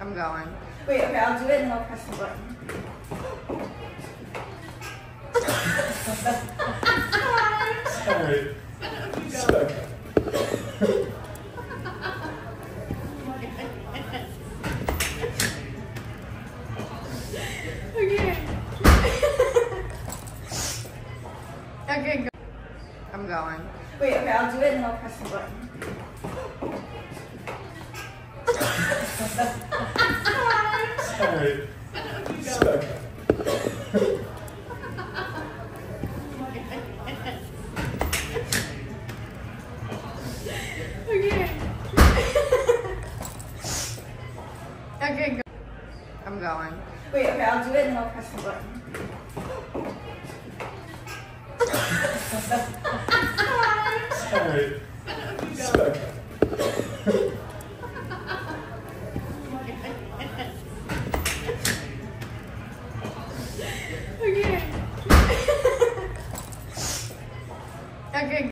I'm going. Wait, okay, I'll do it and I'll press the button. Alright. Okay. okay, go. I'm going. Wait, okay, I'll do it and I'll press the button. Okay. okay, go. I'm going. Wait, okay, I'll do it and I'll press the button. Alright. Okay. okay.